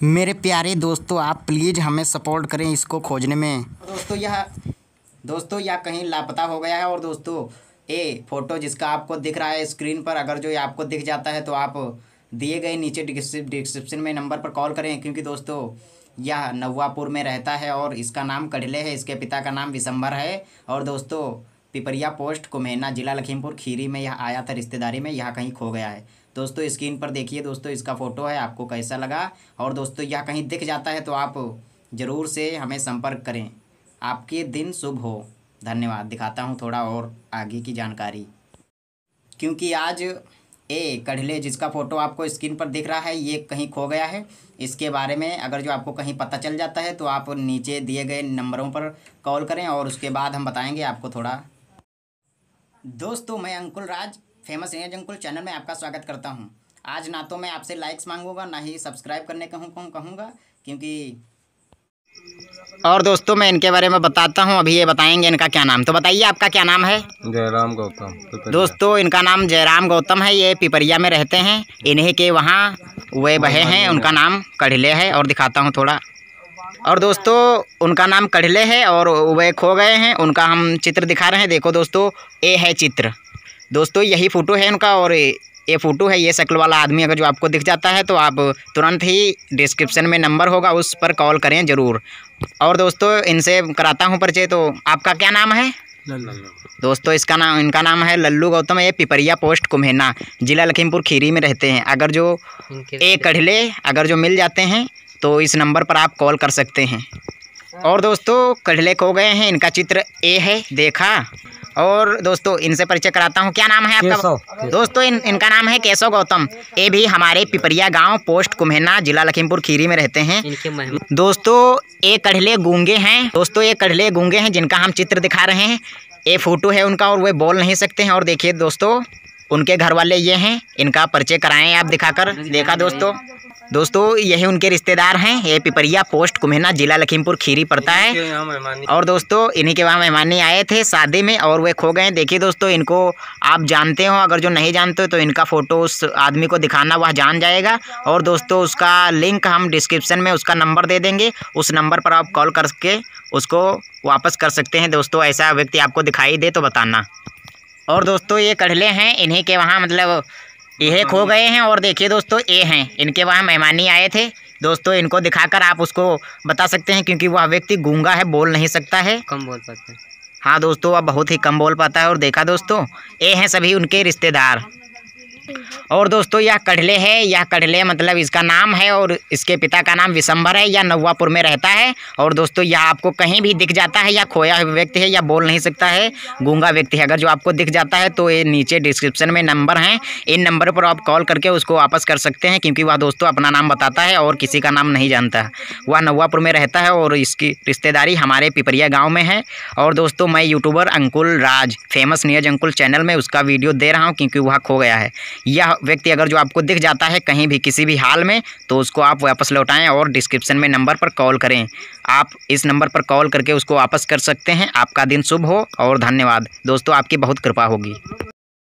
मेरे प्यारे दोस्तों, आप प्लीज़ हमें सपोर्ट करें इसको खोजने में। दोस्तों, यह दोस्तों, यह कहीं लापता हो गया है और दोस्तों ये फ़ोटो जिसका आपको दिख रहा है स्क्रीन पर, अगर जो ये आपको दिख जाता है तो आप दिए गए नीचे डिस्क्रिप्शन में नंबर पर कॉल करें, क्योंकि दोस्तों, यह नवापुर में रहता है और इसका नाम कढ़ले है, इसके पिता का नाम विशंबर है। और दोस्तों पिपरिया पोस्ट कुमेना जिला, लखीमपुर, खीरी में यह आया था रिश्तेदारी में, यह कहीं खो गया है। दोस्तों, स्क्रीन पर देखिए दोस्तों, इसका फ़ोटो है, आपको कैसा लगा? और दोस्तों, यह कहीं दिख जाता है तो आप ज़रूर से हमें संपर्क करें। आपके दिन शुभ हो। धन्यवाद। दिखाता हूँ थोड़ा और आगे की जानकारी। क्योंकि आज, ए, कढ़ले, जिसका फ़ोटो आपको स्क्रीन पर दिख रहा है, ये कहीं खो गया है। इसके बारे में अगर जो आपको कहीं पता चल जाता है तो आप नीचे दिए गए नंबरों पर कॉल करें और उसके बाद हम बताएँगे आपको थोड़ा दोस्तों मैं Ankul Raj famous news Ankul channel में आपका स्वागत करता हूँ। आज ना तो मैं आपसे लाइक्स मांगूँगा ना ही सब्सक्राइब करने कहूँ कहूँ कहूँगा क्योंकि और दोस्तों मैं इनके बारे में बताता हूँ अभी ये बताएँगे इनका क्या नाम। तो बताइए आपका क्या नाम है? जयराम गौतम दोस्तों इनका नाम जयराम गौतम है ये पिपरिया में रहते हैं। इन्हीं के वहाँ वे बहे हैं उनका नाम कढ़ले है और दिखाता हूँ थोड़ा। और दोस्तों उनका नाम कढ़ले है और वे खो गए हैं। उनका हम चित्र दिखा रहे हैं। देखो दोस्तों ये है चित्र। दोस्तों यही फ़ोटो है उनका और ये फ़ोटो है। ये शक्ल वाला आदमी अगर जो आपको दिख जाता है तो आप तुरंत ही डिस्क्रिप्शन में नंबर होगा उस पर कॉल करें ज़रूर। और दोस्तों इनसे कराता हूँ परिचय तो आपका क्या नाम है? दोस्तों इसका नाम इनका नाम है लल्लू गौतम ये पिपरिया पोस्ट कुम्हेना जिला लखीमपुर खीरी में रहते हैं। अगर जो एक कढ़ले अगर जो मिल जाते हैं तो इस नंबर पर आप कॉल कर सकते हैं। और दोस्तों कढ़ले खो गए हैं। इनका चित्र ए है देखा? और दोस्तों इनसे परिचय कराता हूँ। क्या नाम है आपका? दोस्तों इन इनका नाम है केशव गौतम। ये भी हमारे पिपरिया गाँव पोस्ट कुम्हेना जिला लखीमपुर खीरी में रहते हैं। दोस्तों ये कढ़ले गूँगे हैं। दोस्तों ये कढ़ले गूँगे हैं जिनका हम चित्र दिखा रहे हैं। ये फ़ोटो है उनका और वे बोल नहीं सकते हैं। और देखिए दोस्तों उनके घर वाले ये हैं इनका परिचय कराएँ आप दिखाकर। देखा दोस्तों? दोस्तों यही उनके रिश्तेदार हैं। ये पिपरिया पोस्ट कुम्हेना जिला लखीमपुर खीरी पड़ता है। और दोस्तों इन्हीं के वहाँ मेहमानी आए थे शादी में और वे खो गए। देखिए दोस्तों इनको आप जानते हो अगर जो नहीं जानते तो इनका फ़ोटो उस आदमी को दिखाना वह जान जाएगा। और दोस्तों उसका लिंक हम डिस्क्रिप्शन में उसका नंबर दे देंगे। उस नंबर पर आप कॉल करके उसको वापस कर सकते हैं। दोस्तों ऐसा व्यक्ति आपको दिखाई दे तो बताना। और दोस्तों ये कढ़ले हैं इन्हीं के वहाँ मतलब यह खो गए हैं और देखिए दोस्तों ये हैं इनके वहाँ मेहमानी आए थे। दोस्तों इनको दिखाकर आप उसको बता सकते हैं क्योंकि वह व्यक्ति गूँगा है बोल नहीं सकता है। कम बोल पाते हाँ दोस्तों वह बहुत ही कम बोल पाता है और देखा दोस्तों ये हैं सभी उनके रिश्तेदार। और दोस्तों यह कढ़ले है यह कढ़ले मतलब इसका नाम है और इसके पिता का नाम विशंबर है, या नवापुर में रहता है। और दोस्तों यह आपको कहीं भी दिख जाता है, या खोया व्यक्ति है, या बोल नहीं सकता है, गूँगा व्यक्ति है, अगर जो आपको दिख जाता है तो ये नीचे डिस्क्रिप्शन में नंबर हैं। इन नंबर पर आप कॉल करके उसको वापस कर सकते हैं, क्योंकि वह दोस्तों अपना नाम बताता है और किसी का नाम नहीं जानता। वह नवापुर में रहता है और इसकी रिश्तेदारी हमारे पिपरिया गाँव में है। और दोस्तों, मैं YouTuber Ankul Raj famous news Ankul channel में उसका वीडियो दे रहा हूँ, क्योंकि वह खो गया है। यह व्यक्ति अगर जो आपको दिख जाता है कहीं भी किसी भी हाल में तो उसको आप वापस लौटाएँ और डिस्क्रिप्शन में नंबर पर कॉल करें। आप इस नंबर पर कॉल करके उसको वापस कर सकते हैं। आपका दिन शुभ हो और धन्यवाद। दोस्तों, आपकी बहुत कृपा होगी।